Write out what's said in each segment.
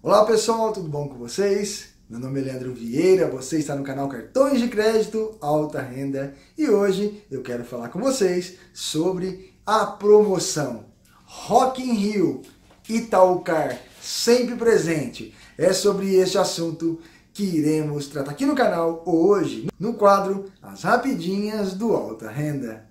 Olá pessoal, tudo bom com vocês? Meu nome é Leandro Vieira, você está no canal Cartões de Crédito Alta Renda e hoje eu quero falar com vocês sobre a promoção Rock in Rio Itaúcar sempre presente. É sobre este assunto que iremos tratar aqui no canal hoje no quadro As Rapidinhas do Alta Renda.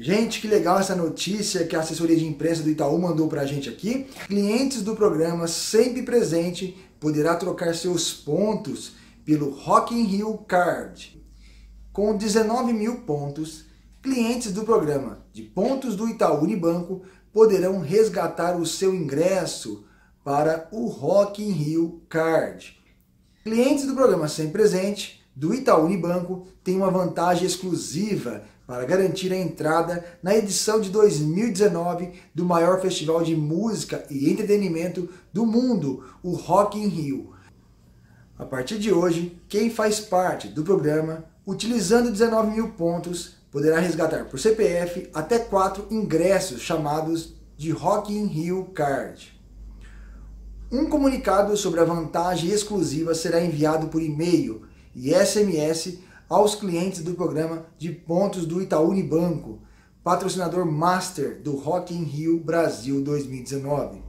Gente, que legal essa notícia que a assessoria de imprensa do Itaú mandou para a gente aqui. Clientes do programa Sempre Presente poderá trocar seus pontos pelo Rock in Rio Card. Com 19 mil pontos, clientes do programa de pontos do Itaú Unibanco poderão resgatar o seu ingresso para o Rock in Rio Card. Clientes do programa Sempre Presente do Itaú Unibanco têm uma vantagem exclusiva para garantir a entrada na edição de 2019 do maior festival de música e entretenimento do mundo, o Rock in Rio. A partir de hoje, quem faz parte do programa, utilizando 19 mil pontos, poderá resgatar por CPF até quatro ingressos chamados de Rock in Rio Card. Um comunicado sobre a vantagem exclusiva será enviado por e-mail e SMS aos clientes do programa de pontos do Itaú Unibanco, patrocinador master do Rock in Rio Brasil 2019.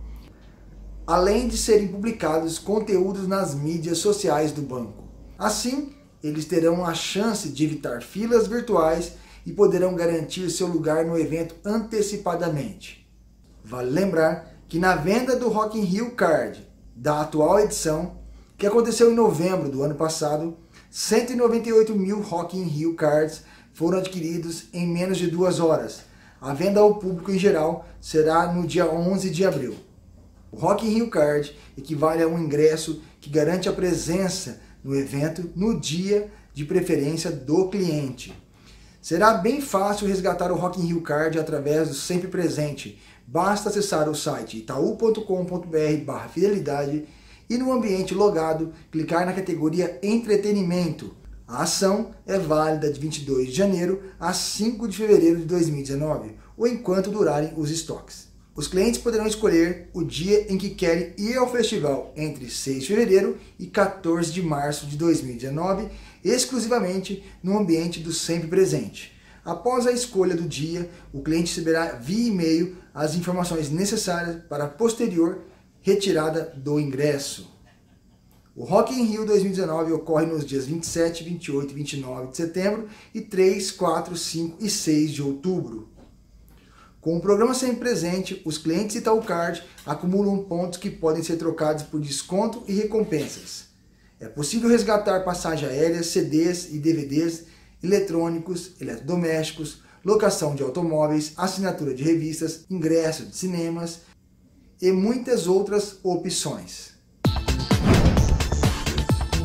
Além de serem publicados conteúdos nas mídias sociais do banco. Assim, eles terão a chance de evitar filas virtuais e poderão garantir seu lugar no evento antecipadamente. Vale lembrar que na venda do Rock in Rio Card da atual edição, que aconteceu em novembro do ano passado, 198 mil Rock in Rio Cards foram adquiridos em menos de duas horas. A venda ao público em geral será no dia 11 de abril. O Rock in Rio Card equivale a um ingresso que garante a presença no evento no dia de preferência do cliente. Será bem fácil resgatar o Rock in Rio Card através do Sempre Presente. Basta acessar o site itaú.com.br/fidelidade e no ambiente logado, clicar na categoria Entretenimento. A ação é válida de 22 de janeiro a 5 de fevereiro de 2019, ou enquanto durarem os estoques. Os clientes poderão escolher o dia em que querem ir ao festival entre 6 de fevereiro e 14 de março de 2019, exclusivamente no ambiente do Sempre Presente. Após a escolha do dia, o cliente receberá via e-mail as informações necessárias para a posterior retirada do ingresso. O Rock in Rio 2019 ocorre nos dias 27, 28 e 29 de setembro e 3, 4, 5 e 6 de outubro. Com o programa sempre presente, os clientes Itaú Card acumulam pontos que podem ser trocados por desconto e recompensas. É possível resgatar passagem aérea, CDs e DVDs, eletrônicos, eletrodomésticos, locação de automóveis, assinatura de revistas, ingresso de cinemas e muitas outras opções.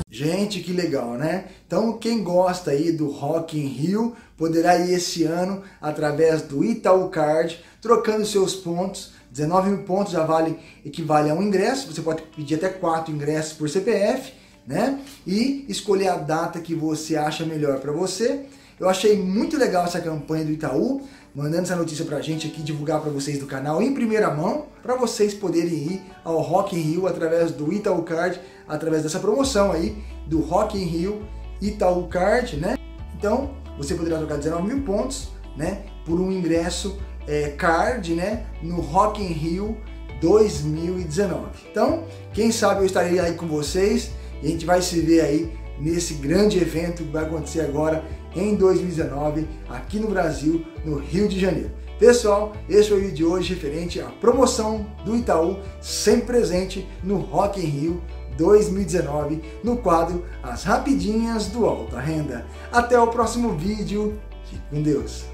Gente, que legal, né? Então, quem gosta aí do Rock in Rio poderá ir esse ano através do Itaú Card, trocando seus pontos. 19 mil pontos já vale, equivale a um ingresso. Você pode pedir até quatro ingressos por CPF, né? E escolher a data que você acha melhor para você. Eu achei muito legal essa campanha do Itaú mandando essa notícia pra gente aqui, divulgar para vocês do canal em primeira mão, para vocês poderem ir ao Rock in Rio através do Itaú Card, através dessa promoção aí do Rock in Rio Itaú Card, né? Então, você poderá trocar 19 mil pontos, né, por um ingresso é, card, né, no Rock in Rio 2019. Então, quem sabe eu estarei aí com vocês e a gente vai se ver aí nesse grande evento que vai acontecer agora em 2019 aqui no Brasil, no Rio de Janeiro. Pessoal, esse foi o vídeo de hoje referente à promoção do Itaú sempre presente no Rock in Rio 2019 no quadro As Rapidinhas do Alta Renda. Até o próximo vídeo. Fique com Deus.